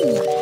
Ooh.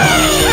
Ah!